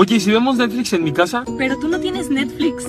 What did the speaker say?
Oye, si vemos Netflix en mi casa? Pero tú no tienes Netflix.